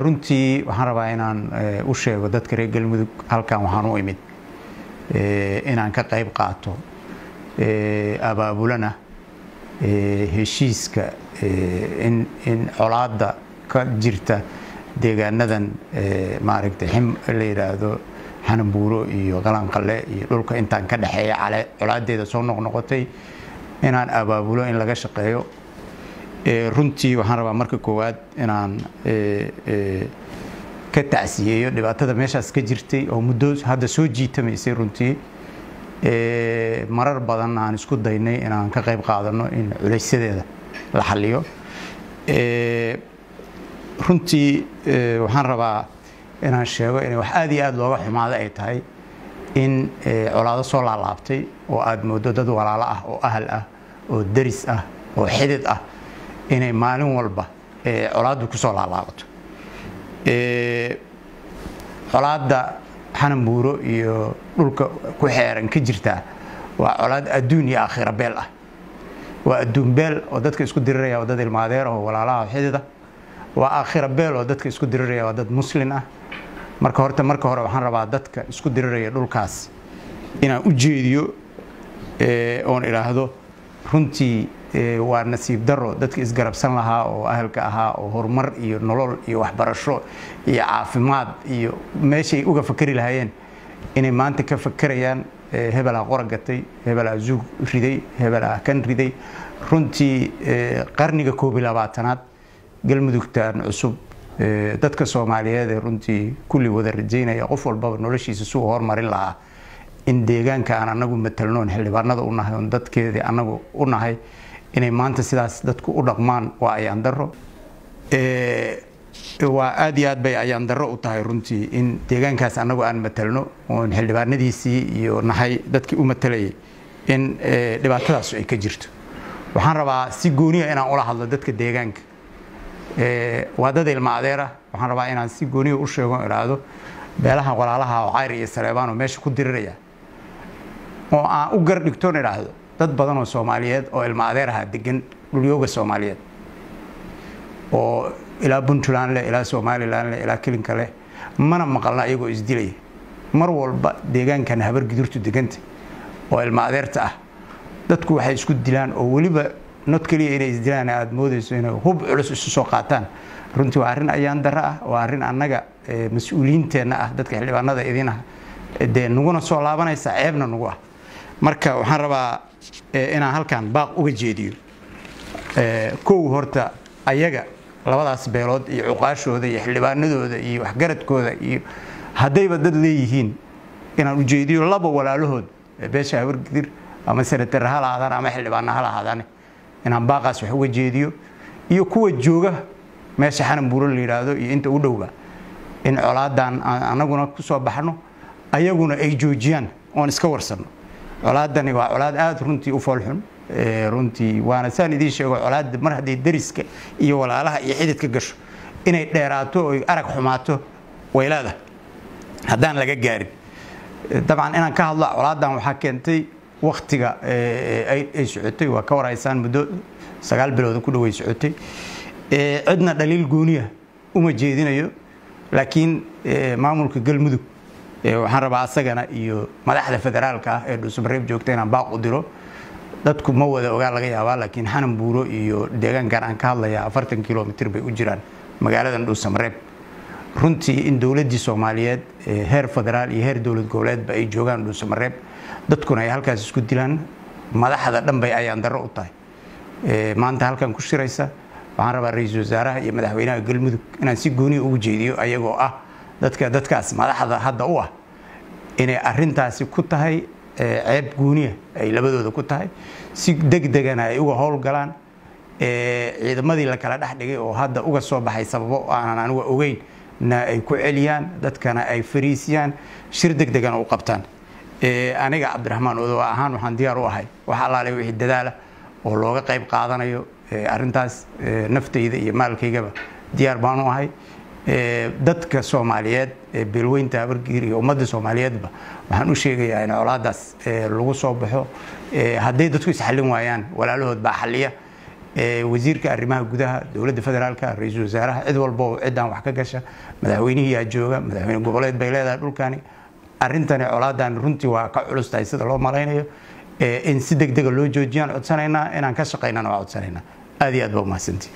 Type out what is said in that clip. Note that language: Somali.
runtii waxaan rabaa inaan u sheego dadka reer galmudug halkan waxaan u imid inaan ka qayb qaato abaabulana heshiiska in colaada ka jirta deegaanadan maaragtay xim la yidhaahdo xanambuuro iyo qalanqale iyo dhulka intaan ka dhexeeya cale colaadeeda soo noqnoqotay inaan abaabulo in laga shaqeeyo runtii waxaan rabaa marka koowaad inaan ka tacsiyeeyo. Dhibaatada meeshaas ka jirtay oo muddo hadda soo jiitamaysay runtii marar badan aan isku daynay inaan ka qayb qaadano in culaysadeeda la xaliyo runtii waxaan rabaa inaan sheego in wax aad iyo aad looga xumaado ay tahay in colaado soo laalaabtay oo aad moodo dad walaalo ah oo ahal ah oo deris ah oo xidid ah inay maalin walba colaaddu ku soo laalaabato colaadda xanambuuro iyo dhulka ku xeeran ka jirtaa waa colaad adduun iyo aakhira beel ah. Waa adduun beel oo dadka isku diriraya waa dad ilmaadeer oo walaalaha xidid ah waa aakhira beel oo dadka isku diriraya waa dad muslin ah. Marka horta marka hore waxaan rabaa dadka isku diriraya dhulkaas inaan u jeediyo oon idhaahdo runtii waa nasiib daro dadka isgarabsan lahaa oo ahalka ahaa oo horumar iyo nolol iyo waxbarasho iyo caafimaad iyo meeshay uga fakeri lahaayeen inay maanta ka fakerayaan hebelaa qora gatay hebelaa zuug riday hebelaa kan riday. Runtii qarniga koob labaatanaad galmudugtan cusub dadka soomaaliyeed ee runtii kulli wada rajaynaya qof walbaba noloshiisa suu hormarin lahaa. In deegaanka aan anagu matalnoon xildhibaanada u oon dadkeedii anagu u nahay inay maanta sidaas dadku u dhaqmaan waa ayaan daro waa aad iyo aad bay ayaan daro u tahay runtii in deegaankaas anagu aan matalno oon xildhibaanadiisii iyo nahay dadkii u matalayay in dhibaatadaas ay ka jirto. Waxaan rabaa si gooniya inaan ula hadlo dadka deegaanka. Waa dad ilma adeerah waxaan rabaa inaan si gooniya u sheego idhaahdo beelaha walaalaha oo cayr iyo saleebaan oo meesha ku diriraya oo aan u gar dhigtoon idhaahdo dad badan oo soomaaliyeed oo ilma adeeraha degan dhulyooga soomaaliyeed. Oo ilaa puntland leh ilaa somalilan leh ilaa kelinka leh mana maqalna iyagoo isdilaya mar walba deegaankan habar gidurtu deganta oo ilma adeerta ah dadku waxay isku dilaan oo weliba nod keliya inay isdilaan aad moodayso inay hub culus isu soo qaataan. Runtii waa arrin ayaan daro ah waa arrin annaga mas'uuliyiinteenna ah dadka xildhibaanada idin ah dee naguna soo laabanaysa ceebna nagu ah marka waxaan rabaa inaan halkan baaq uga jeediyo. Kow horta ayaga labadaas beelood iyo cuqaashooda iyo xildhibaanadooda iyo waxgaradkooda iyo haddayba dad leeyihiin inaan ujeediyo laba walaalahood beesha habargidir ama senatar ha lahaadaan ama xildhibaana ha lahaadaan inaan baaqaas wax uga jeediyo. Iyo kuwa jooga meesha xanambuuro la yidhaahdo iyo inta u dhowba in colaadan anaguna ku soo baxno ayaguna ay joojiyaan oon iska warsanno colaadani waa colaad aada runtii u foolxun runtii waana saan idiin sheego colaada mar hadday dariska iyo walaalaha iyo xididka gasho inay dheeraato oy arag xumaato waylaada haddaan laga gaarin. Dabcan inaan ka hadlo colaadan waxaa keentay waktiga ay socotay waa ka waraysaan muddo sagaal bilooda ku dhaway socotay. Cidna dhaliil gooniya uma jeedinayo laakiin maamulka galmudug waxaan rabaa asagana iyo madaxda federaalka ah ee dhuusamareeb joogta inaan baaq u diro. Dadku ma wada ogaa laga yaabaa laakiin xanambuuro iyo deegaankan aan ka hadlaya afartan kilomitr bay u jiraan magaaladan dhuusamareeb runtii in dowladdii soomaaliyeed heer federaal iyo heer dowlad goboleedba ay joogaan dhuusamareeb dadkuna ay halkaas isku dilaan. Madaxda dhan bay ayaan darro u tahay. Maanta halkan ku shiraysa waxaan rabaa ra'iisul wasaaraha iyo madaxweynaha galmudug inaan si gooniya ugu jeediyo ayagoo ah dadka dadkaas madaxda hadda u ah inay arintaasi ku tahay ceeb gooniya ay labadooda ku tahay. Si degdegana ay uga howlgalaan ciidamadii la kala dhex dhigay oo hadda uga soo baxay sababo aanan anuga ogeyn na ay ku celiyaan dadkana ay fariisiyaan shir degdegana u qabtaan. Aniga cabdiraxmaan odowa ahaan waxaan diyaar u ahay wax allaale wixii dadaala oo looga qayb qaadanayo arintaas naftayda iyo maalkaygaba diyaar baan u ahay dadka soomaaliyeed beelweynta habargiir iyo ummadda soomaaliyeedba waxaan u sheegayaa in colaadaas lagu soo baxo hadday dadku isxallin waayaan walaalahood baa xalliya. Wasiirka arrimaha gudaha dowladda federaalka ra'iisul wasaaraha cid walbo ciddaan wax ka gasha madaxweynihiyaa jooga madaxweyne goboleed bay leedahay dhulkani arrintani colaadan runtii waa ka culus tahay sida loo malaynayo in si deg dega loo joojiyaan codsanaynaa inaan ka shaqaynana waa codsanaynaa. Aad iyo aad baa umahadsantii